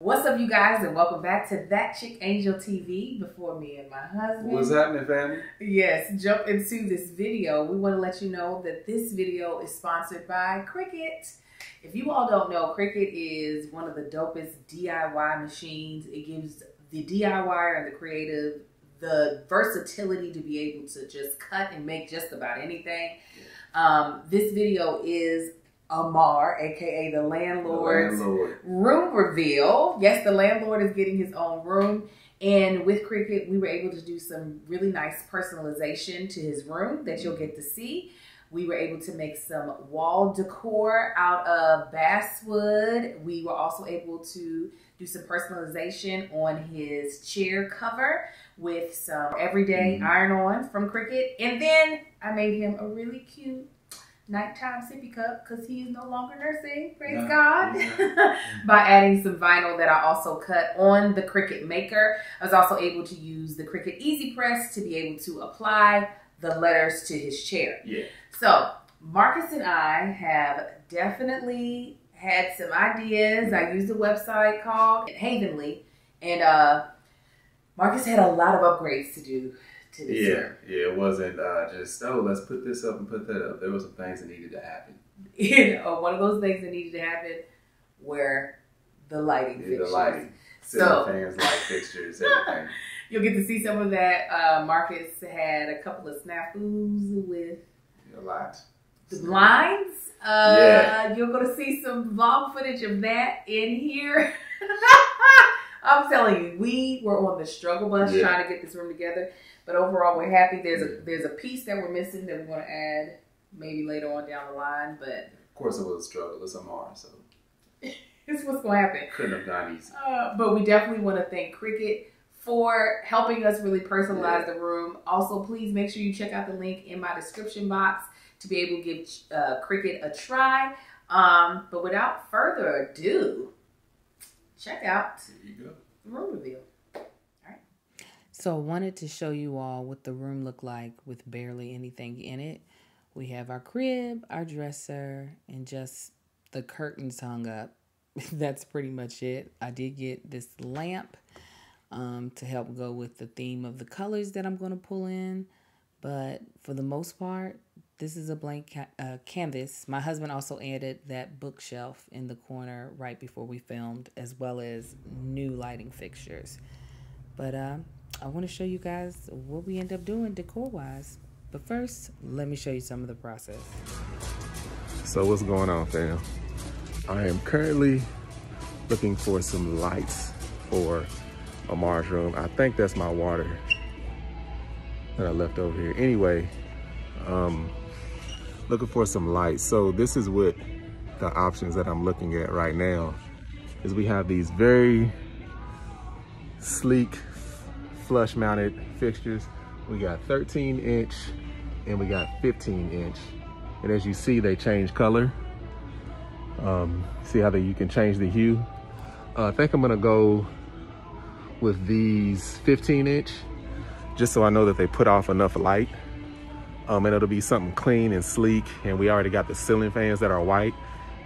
What's up, you guys, and welcome back to That Chick Angel TV. Before me and my husband. What's happening, family? Yes, jump into this video. We want to let you know that this video is sponsored by Cricut. If you all don't know, Cricut is one of the dopest DIY machines. It gives the DIYer and the creative the versatility to be able to just cut and make just about anything. Um, this video is Amar, aka the landlord's The landlord. room reveal. Yes, the landlord is getting his own room. And with Cricut, we were able to do some really nice personalization to his room that you'll get to see. We were able to make some wall decor out of basswood. We were also able to do some personalization on his chair cover with some everyday Mhm. iron on from Cricut. And then I made him a really cute nighttime sippy cup because he is no longer nursing. Praise Yeah. God. By adding some vinyl that I also cut on the Cricut Maker. I was also able to use the Cricut Easy Press to be able to apply the letters to his chair. Yeah. So Marcus and I have definitely had some ideas. I used a website called Havenly, and uh, Marcus had a lot of upgrades to do to this. Yeah, yeah, it wasn't uh, just oh let's put this up and put that up. There were some things that needed to happen. You know, one of those things that needed to happen were the lighting Yeah, fixtures. the lighting, So- fans, light fixtures, everything. You'll get to see some of that. Uh, Marcus had a couple of snafus with A lot. the blinds. Uh, Yeah. You're going to see some vlog footage of that in here. I'm telling you, we were on the struggle bus Yeah. trying to get this room together. But overall, we're happy. There's a there's a piece that we're missing that we're going to add maybe later on down the line. But Of course, it was a struggle. It's a Amar, so this is what's going to happen. couldn't have gone easy. Uh, but we definitely want to thank Cricut for helping us really personalize the room. Also, please make sure you check out the link in my description box to be able to give uh, Cricut a try. Um, but without further ado, check out Here you go. the room reveal. So I wanted to show you all what the room looked like with barely anything in it. We have our crib, our dresser, and just the curtains hung up. That's pretty much it. I did get this lamp um, to help go with the theme of the colors that I'm going to pull in. But for the most part, this is a blank ca- uh, canvas. My husband also added that bookshelf in the corner right before we filmed, as well as new lighting fixtures. But uh, I want to show you guys what we end up doing decor wise. But first, let me show you some of the process. So what's going on, fam? I am currently looking for some lights for Amar's room. I think that's my water that I left over here. Anyway, um, looking for some lights. So this is what the options that I'm looking at right now is we have these very sleek flush mounted fixtures. We got 13 inch and we got 15 inch. And as you see, they change color. Um, see how they, you can change the hue. Uh, I think I'm gonna go with these 15 inch, just so I know that they put off enough light. Um, and it'll be something clean and sleek. And we already got the ceiling fans that are white.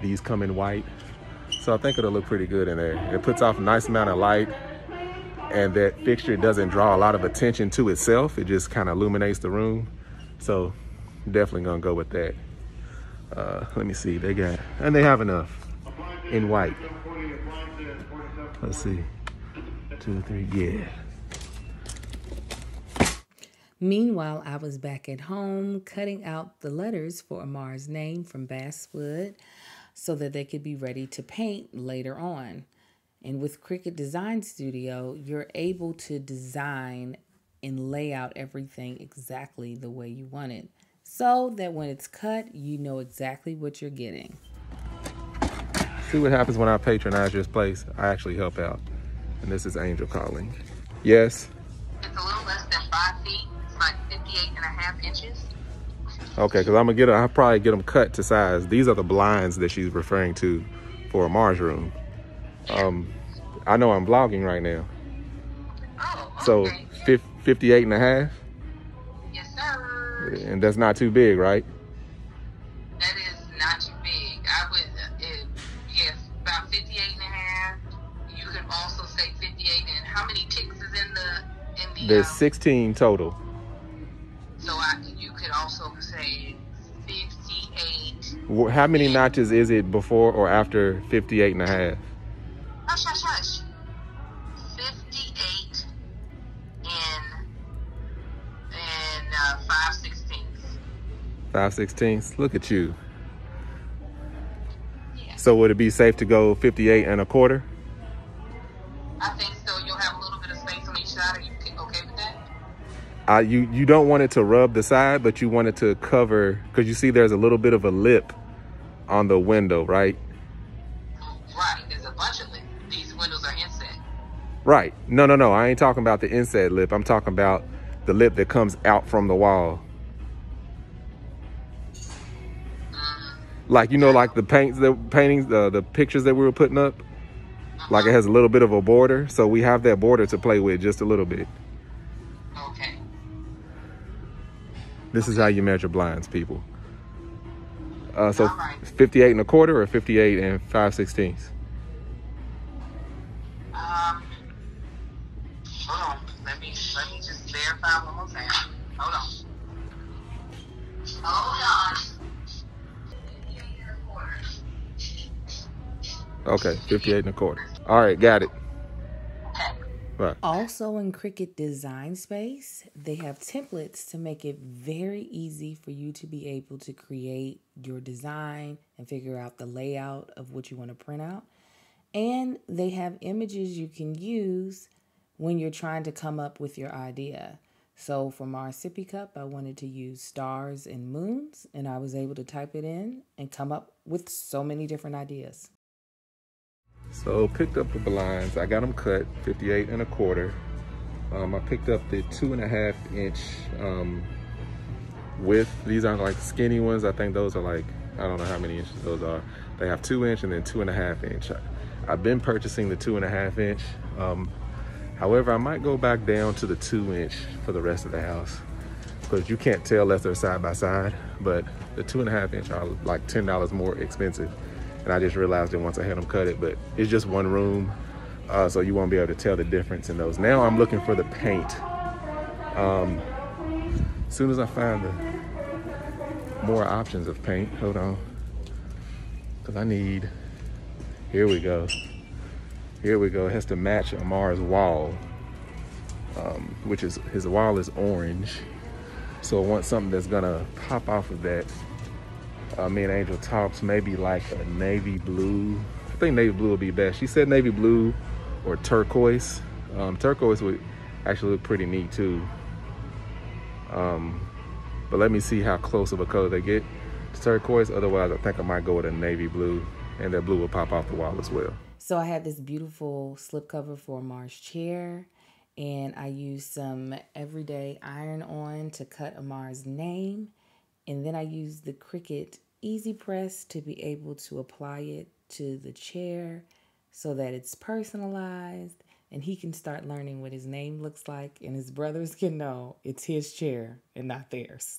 These come in white. So I think it'll look pretty good in there. It puts off a nice amount of light and that fixture doesn't draw a lot of attention to itself. It just kind of illuminates the room. So definitely gonna go with that. Uh, let me see, they got, and they have enough in white. Let's see, two, three, yeah. Meanwhile, I was back at home cutting out the letters for Amar's name from basswood so that they could be ready to paint later on. And with Cricut Design Studio, you're able to design and lay out everything exactly the way you want it so that when it's cut, you know exactly what you're getting. See what happens when I patronize your place. I actually help out. And this is Angel calling. Yes. It's a little less than five feet. It's like 58 and a half inches. Okay, because I'm gonna get, I'll probably get them cut to size. These are the blinds that she's referring to for Amar's room. Um, I know I'm vlogging right now. Oh, So okay. fif- 58 and a half, Yes, sir. and that's not too big, right? That is not too big. I would, yes, about 58 and a half. You could also say 58, and how many ticks is in the in the? There's um, 16 total. So I, you could also say 58. How many notches is it before or after 58 and a half? Hush, hush, hush. 58 in in uh, 5 sixteenths. 5 sixteenths. Look at you. Yeah. So would it be safe to go 58 and a quarter? I think so. You'll have a little bit of space on each side. Are you okay- okay with that? Uh, you, you don't want it to rub the side, but you want it to cover, because you see there's a little bit of a lip on the window? Right. Right. No, no, no. I ain't talking about the inset lip. I'm talking about the lip that comes out from the wall. Like, you know, like the paints, the paintings, the, the pictures that we were putting up. Like it has a little bit of a border. So we have that border to play with just a little bit. Okay. This is how you measure blinds, people. Uh, so right. 58 and a quarter or 58 and 5 sixteenths? Um, hold on. Let me let me just verify one more time. Hold on. Hold on. Okay, 58 and a quarter. All right, got it. Okay. Right. Also in Cricut Design Space, they have templates to make it very easy for you to be able to create your design and figure out the layout of what you want to print out. And they have images you can use when you're trying to come up with your idea. So for my sippy cup, I wanted to use stars and moons, and I was able to type it in and come up with so many different ideas. So picked up the blinds. I got them cut 58 and a quarter. Um, I picked up the two and a half inch um, width. These aren't like skinny ones. I think those are like, I don't know how many inches those are. They have two inch and then two and a half inch. I, I've been purchasing the two and a half inch. Um, however, I might go back down to the two inch for the rest of the house because you can't tell unless they're side by side. But the two and a half inch are like $10 more expensive. And I just realized it once I had them cut it, but it's just one room. Uh, so you won't be able to tell the difference in those. Now I'm looking for the paint. Um, as soon as I find the more options of paint, hold on. Cause I need, here we go. Here we go, it has to match Amar's wall, um, which is, his wall is orange. So I want something that's gonna pop off of that. Uh, me and Angel talks maybe like a navy blue. I think navy blue would be best. She said navy blue or turquoise. Um, turquoise would actually look pretty neat too. Um, but let me see how close of a color they get to turquoise. Otherwise, I think I might go with a navy blue and that blue will pop off the wall as well. So I have this beautiful slipcover for Mars chair, and I used some everyday iron on to cut Amar's name, and then I used the Cricut Easy Press to be able to apply it to the chair so that it's personalized and he can start learning what his name looks like, and his brothers can know it's his chair and not theirs.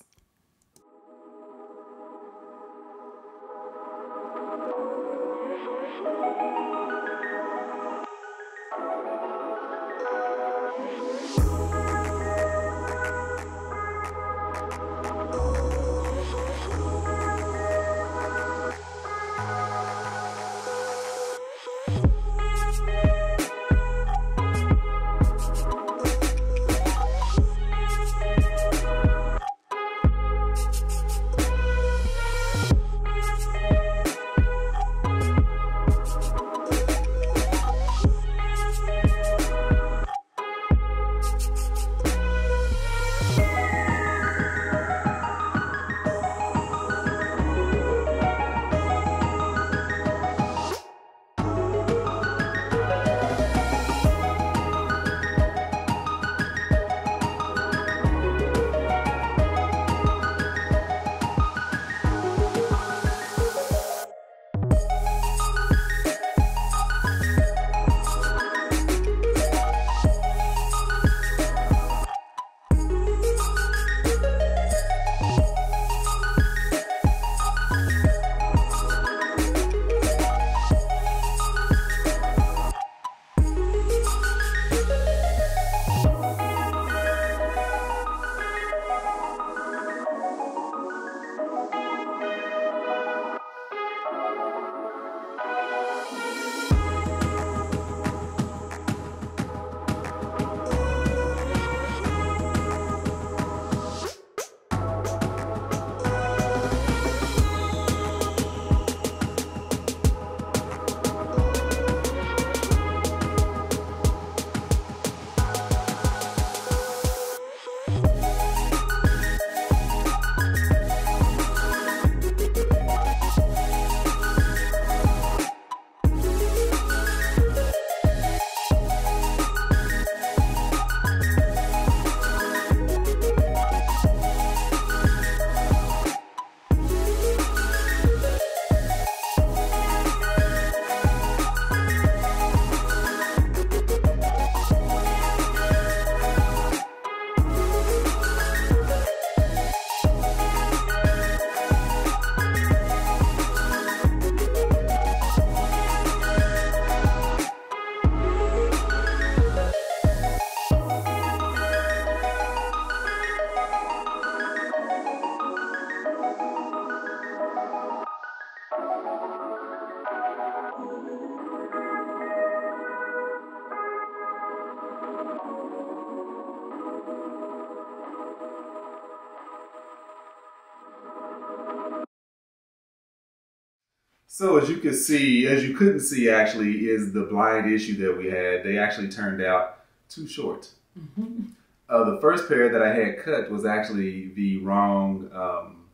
So as you can see, as you couldn't see actually, is the blind issue that we had. They actually turned out too short. Uh, the first pair that I had cut was actually the wrong, um,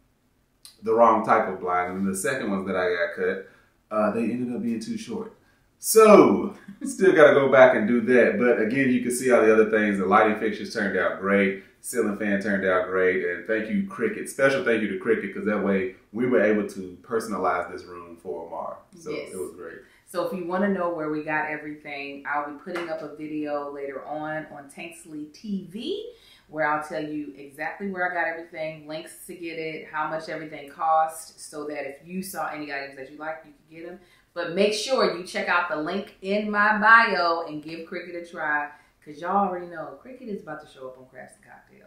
the wrong type of blind, and the second ones that I got cut, uh, they ended up being too short. So still got to go back and do that. But again, you can see all the other things. The lighting fixtures turned out great. Ceiling fan turned out great. And thank you, Cricut. Special thank you to Cricut because that way we were able to personalize this room for Amar. So Yes. it was great. So if you want to know where we got everything, I'll be putting up a video later on on Tanksley TV where I'll tell you exactly where I got everything, links to get it, how much everything cost, so that if you saw any items that you like, you can get them. But make sure you check out the link in my bio and give Cricut a try because y'all already know Cricut is about to show up on Crafts and Cocktail.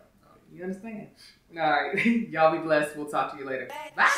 You understand? All right. y'all be blessed. We'll talk to you later. Bye.